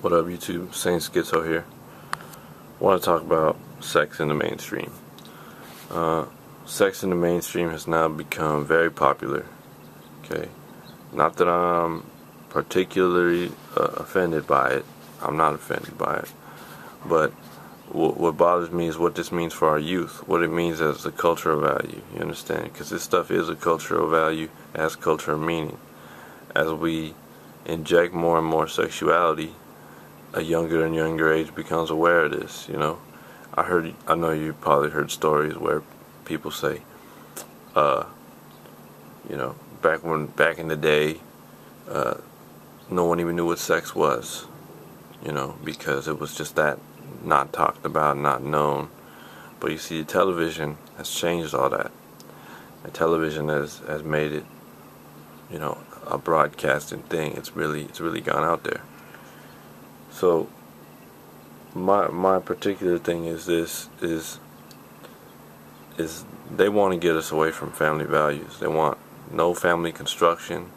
What up, YouTube? Sane Schizo here. want to talk about sex in the mainstream. Uh, sex in the mainstream has now become very popular. Okay, not that I'm particularly uh, offended by it. I'm not offended by it, but what bothers me is what this means for our youth. What it means as a cultural value. You understand? Because this stuff is a cultural value, as cultural meaning. As we inject more and more sexuality a younger and younger age becomes aware of this. You know, I heard, I know you probably heard stories where people say, uh, you know, back when back in the day, uh, no one even knew what sex was. You know, because it was just that not talked about, not known. But you see, the television has changed all that. And television has has made it, you know, a broadcasting thing. It's really it's really gone out there. So my my particular thing is this is is they want to get us away from family values. They want no family construction.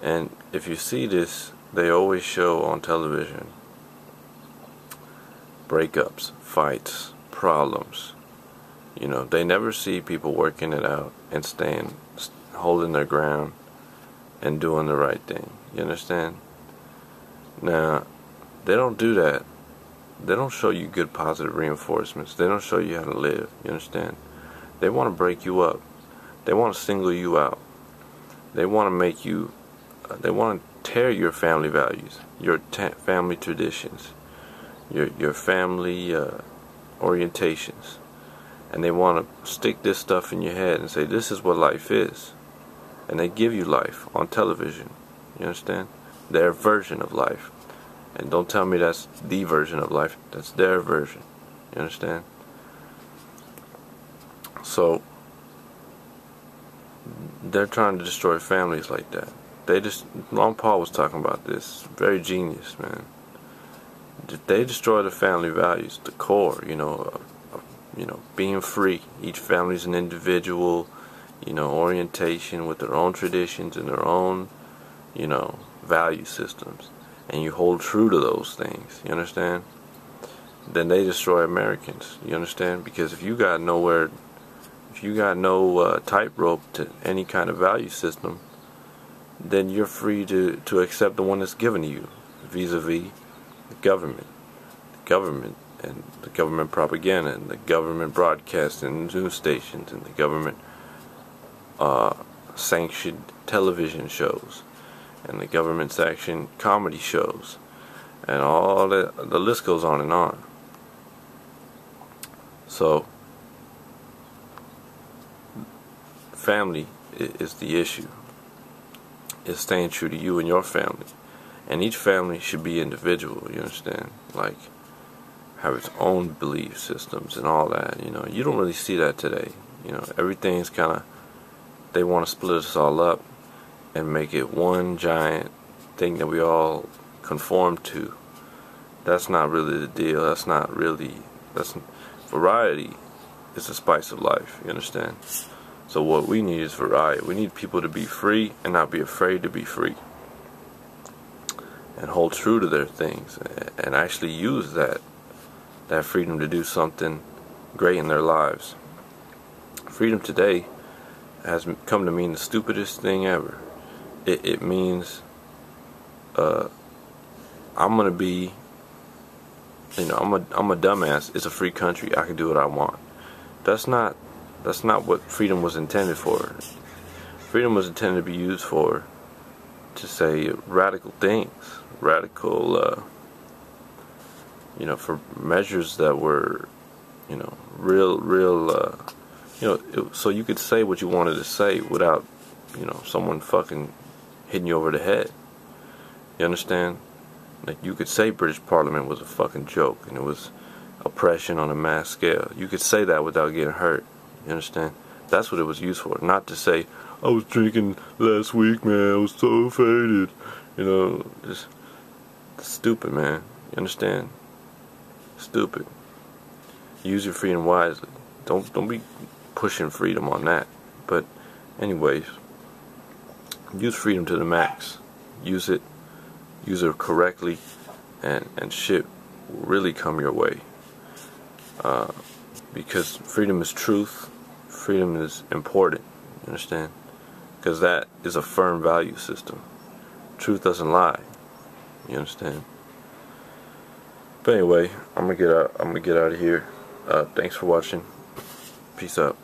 And if you see this, they always show on television breakups, fights, problems. You know, they never see people working it out and staying, holding their ground and doing the right thing. You understand? Now, they don't do that. They don't show you good positive reinforcements. They don't show you how to live. You understand? They want to break you up. They want to single you out. They want to make you. Uh, they want to tear your family values, your family traditions, your your family uh, orientations, and they want to stick this stuff in your head and say this is what life is, and they give you life on television. You understand? Their version of life. And don't tell me that's the version of life. That's their version. You understand? So they're trying to destroy families like that. They just Ron Paul was talking about this. Very genius, man. They destroy the family values, the core. You know, of, of, you know, being free. Each family's an individual. You know, orientation with their own traditions and their own, you know, value systems and you hold true to those things, you understand? Then they destroy Americans, you understand? Because if you got nowhere, if you got no uh, tightrope to any kind of value system, then you're free to, to accept the one that's given to you vis-a-vis the government. The government and the government propaganda and the government broadcasting news stations and the government uh, sanctioned television shows and the government sanction comedy shows and all the the list goes on and on. So family is the issue. Is staying true to you and your family. And each family should be individual you understand? Like have its own belief systems and all that you know? You don't really see that today you know? Everything's kind of they want to split us all up and make it one giant thing that we all conform to. That's not really the deal. That's not really that's variety is the spice of life. You understand? So what we need is variety. We need people to be free and not be afraid to be free. And hold true to their things and actually use that that freedom to do something great in their lives. Freedom today has come to mean the stupidest thing ever it, it means uh, I'm gonna be you know I'm a I'm a dumbass. It's a free country. I can do what I want. That's not that's not what freedom was intended for. Freedom was intended to be used for to say radical things, radical uh, you know for measures that were you know real real uh, you know it, so you could say what you wanted to say without you know someone fucking hitting you over the head. You understand? Like you could say British Parliament was a fucking joke and it was oppression on a mass scale. You could say that without getting hurt. You understand? That's what it was used for. Not to say, I was drinking last week, man, I was so faded. You know, just stupid, man. You understand? Stupid. Use your freedom wisely. Don't don't be pushing freedom on that. But anyways, use freedom to the max. Use it, use it correctly, and and shit will really come your way. Uh, because freedom is truth, freedom is important. You understand? Because that is a firm value system. Truth doesn't lie. You understand? But anyway, I'm gonna get out. I'm gonna get out of here. Uh, thanks for watching. Peace out.